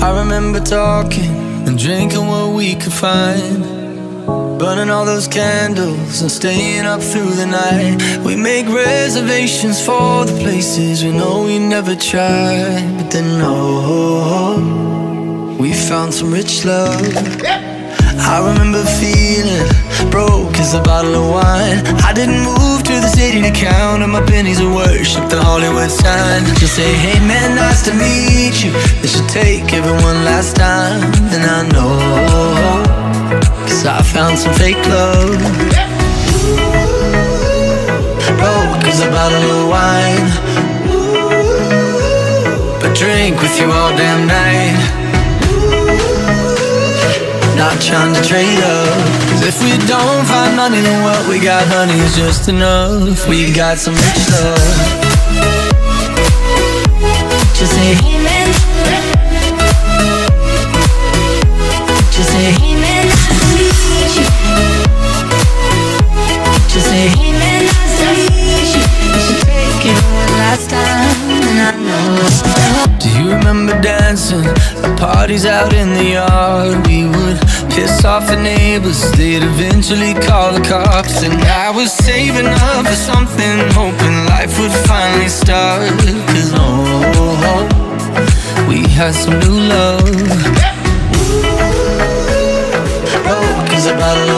I remember talking and drinking what we could find. Burning all those candles and staying up through the night. We make reservations for the places we know we never tried. But then, oh, we found some rich love. I remember feeling broke as a bottle of wine. I didn't move to the city to count on my pennies of worship the Hollywood sign. Just say, hey man, nice to meet you. This should take everyone last time. And I know, cause I found some fake love. Broke as a bottle of wine. But drink with you all damn night. Not trying to trade up Cause if we don't find money Then what we got, honey, is just enough We got some rich love Just say man Just say you Just say you You take it one last time Do you remember dancing? At parties out in the yard? We would piss off the neighbors. They'd eventually call the cops. And I was saving up for something Hoping life would finally start. Cause oh, we had some new love. Broke as a bottle